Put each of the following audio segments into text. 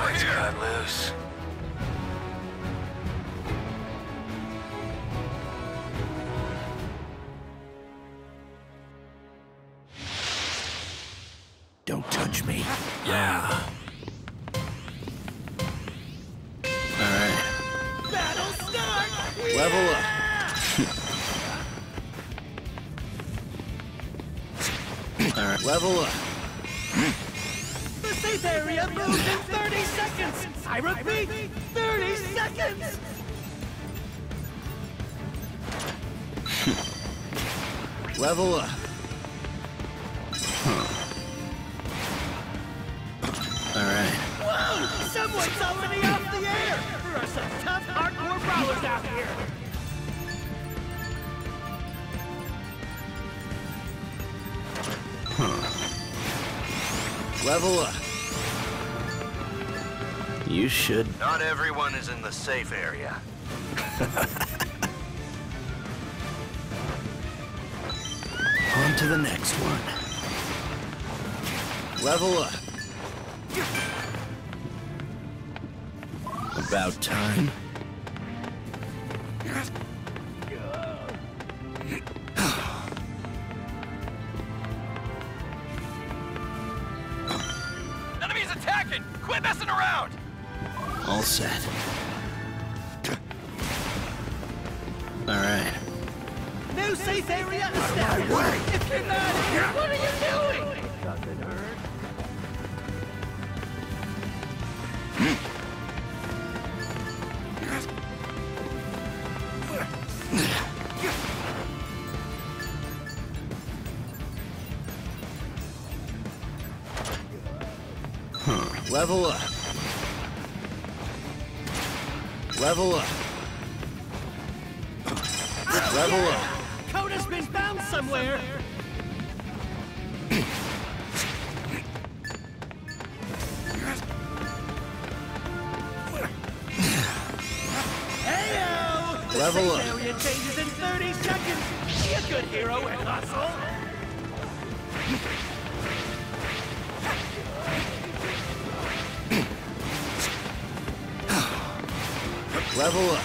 Boys got loose. Don't touch me. Yeah. Alright. Battle start! Level up. Alright, level up. Safe area moves in 30 seconds! I repeat, 30 seconds! Level up. Alright. Whoa! Someone's already off the air! There are some tough hardcore brawlers out here! Huh. Level up. You should. Not everyone is in the safe area. On to the next one. Level up. About time. Enemies attacking! Quit messing around! All set. Alright. New safe area established! If you're not here, what are you doing? Doesn't hurt. Level up. Level up. Level up. Coda's been found somewhere! Heyo! Level up. area changes in 30 seconds! Be a good hero and hustle! Level up.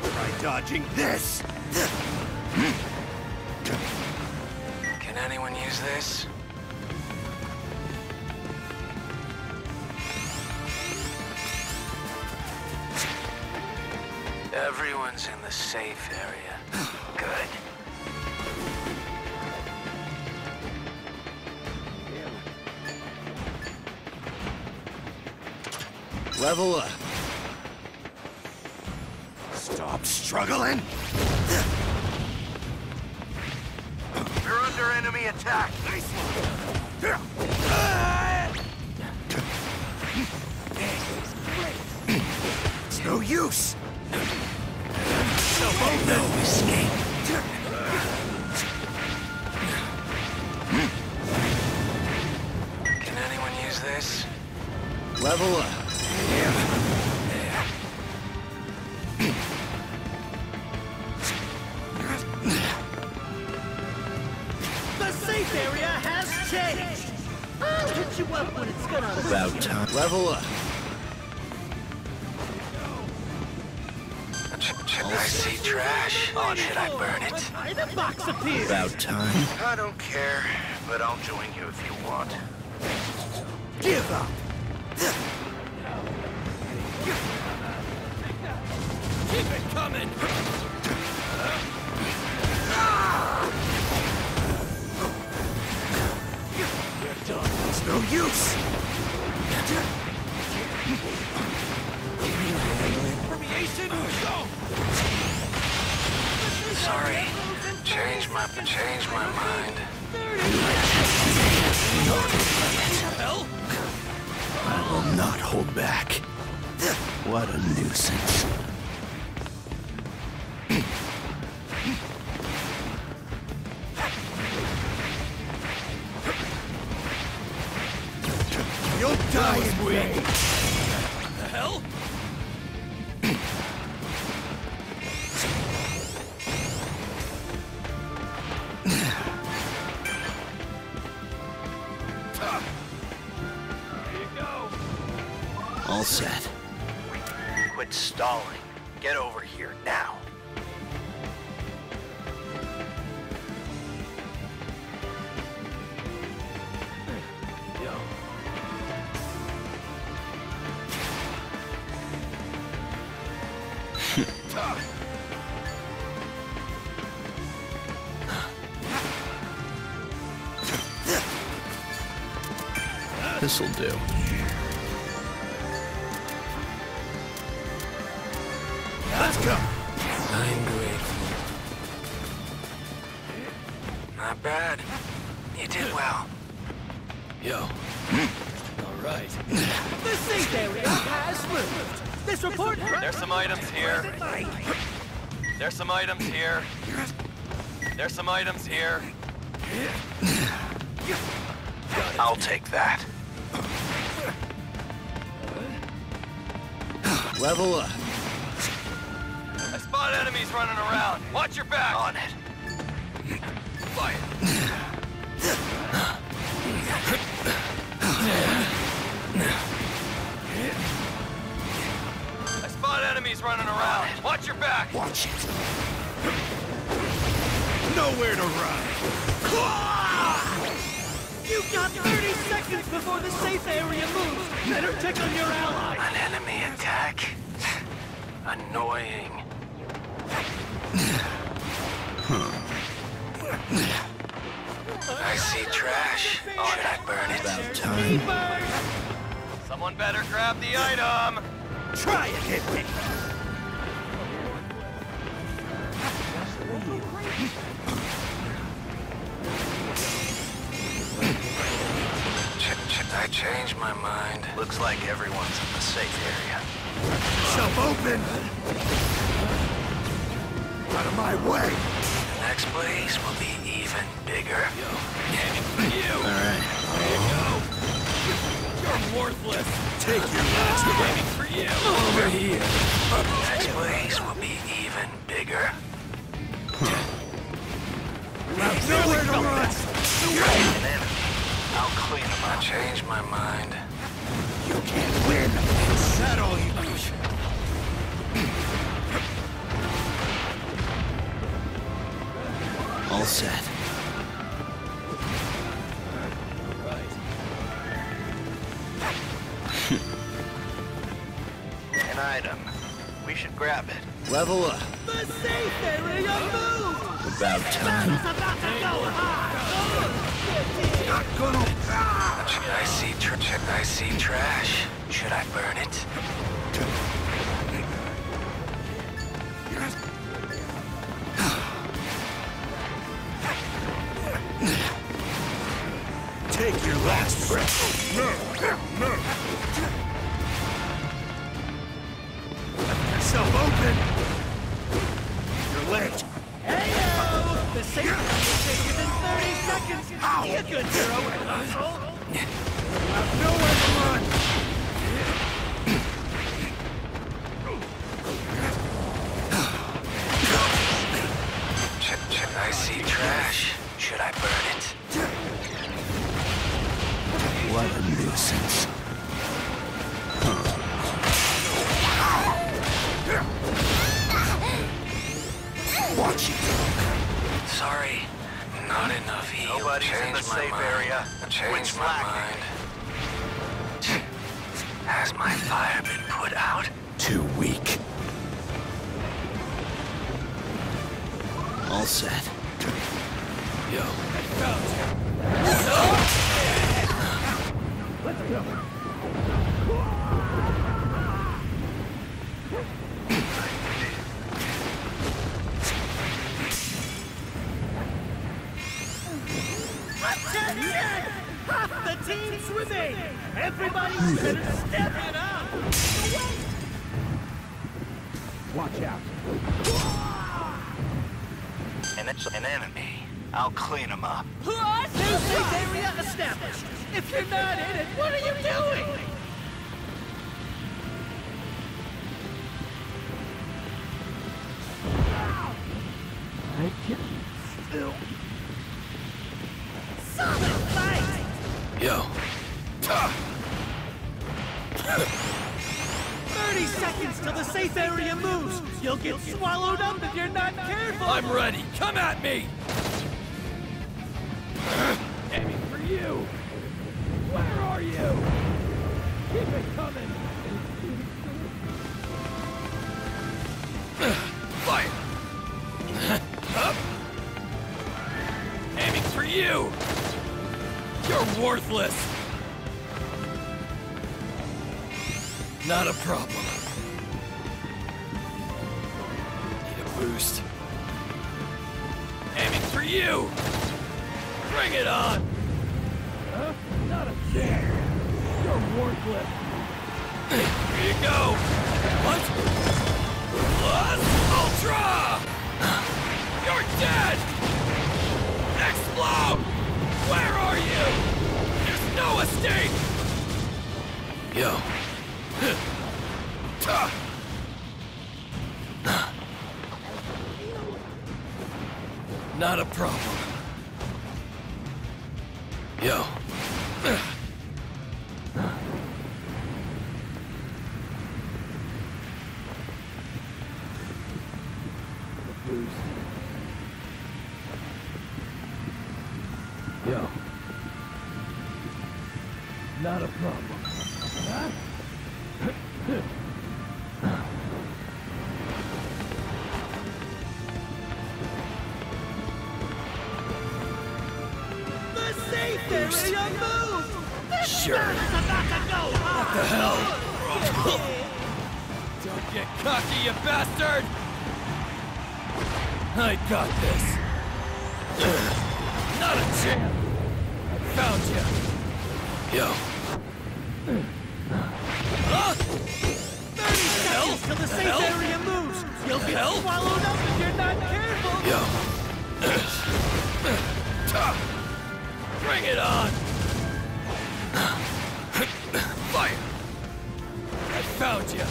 Try dodging this! Can anyone use this? Everyone's in the safe area. Level up. Stop struggling! You're under enemy attack. Nice one! It's no use! No escape. Can anyone use this? Level up. Has changed! I'll hit you up when it's gonna About time. Level up. Should I see trash? Or should I burn it? Why the box appears? About time. I don't care, but I'll join you if you want. Give up! Keep it coming! All set. Quit stalling. Get over here now. This'll do. I'm grateful. Not bad. You did well. Yo. All right. The safe area has moved. This report... There's some items here. There's some items here. There's some items here. I'll take that. Level up. I spot enemies running around. Watch your back. On it. I spot enemies running around. Watch your back. Watch it. Nowhere to run. You've got 30 seconds before the safe area moves. Better check on your ally. An enemy attack? Annoying. I see trash. Should I burn it? About time. Someone better grab the item. Try and hit me. Ch- ch- I changed my mind. Looks like everyone's in the safe area. Self open. Out of my way. The next place will be even bigger. You. All right. There you go. Worthless. Take your last waiting for you. Over here. The next place will be An item. We should grab it. Level up. The safe area moved. About time. It's about to go high. Not gonna. Ah! I see tr- ch- I see trash. Should I burn it? Take your last breath. No, no. What a nuisance. Watch it. Sorry, not enough heal. Nobody's in the safe mind. area. Changed my slacking. mind. Has my fire been put out? Too weak. All set. Yo. Attention! Everybody better step. And it's an enemy. I'll clean them up. New safe area established. If you're not in it, what are you doing? Solid fight! Yo. 30 seconds till the safe area moves! You'll get swallowed up if you're not careful! I'm ready. Come at me. aiming for you! Where are you? Keep it coming! Fire. Up. Aiming for you. You're worthless. Not a problem. Need a boost. Aiming for you. Bring it on. Huh? Not a chance! You're worthless! Here you go. What? Plus Ultra! You're dead! Explode! Where are you? There's no escape! Yo. Not a problem. Yo. Yo. Not a problem. Huh? Sure. What the hell? Don't get cocky, you bastard! I got this. Not a chance. Found you. Yo. Huh? 30 seconds till the safe hell? area moves! You'll hell? up if you're not careful! Yo. Bring it on! I found you!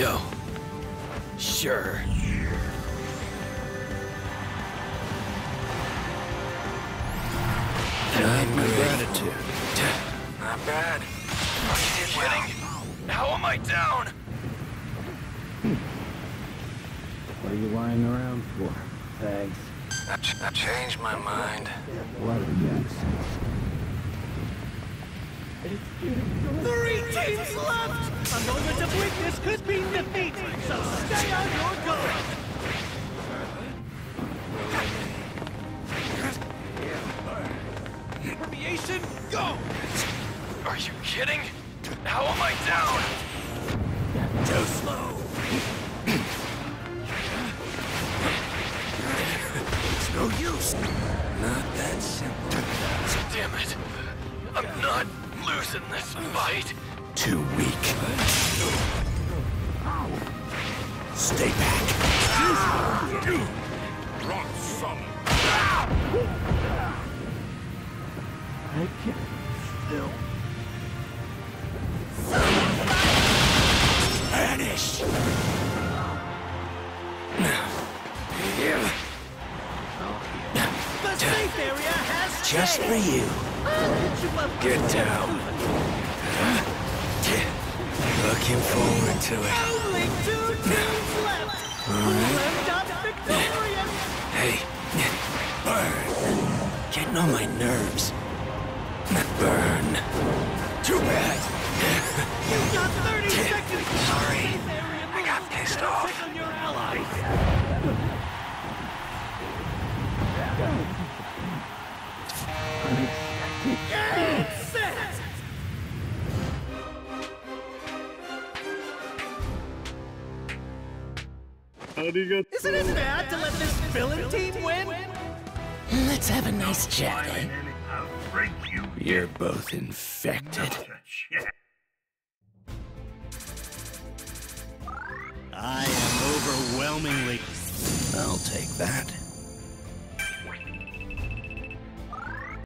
Yo. Sure. Gratitude. Not bad. Are kidding? How am I down? What are you lying around for? Thanks. I, ch- I changed my mind. What a nuisance. Three teams left! A moment of weakness could be defeat, so stay on your guard! Permeation, go! Are you kidding? I down? Too slow! It's no use. Not that simple. Damn it. I'm not losing this fight. Too weak. Stay back. I can't still. Has Just for you. I'll you up Get down. Looking forward to it. Only two teams left! Who end up victorious? Hey, burn. Getting on my nerves. Burn. Too bad. You've got 30 seconds! Sorry. I got pissed off. check on your allies. Game set! Isn't it bad to let this villain team win? Let's have a nice chat, eh? I'll break you. You're both infected. I am overwhelmingly. I'll take that.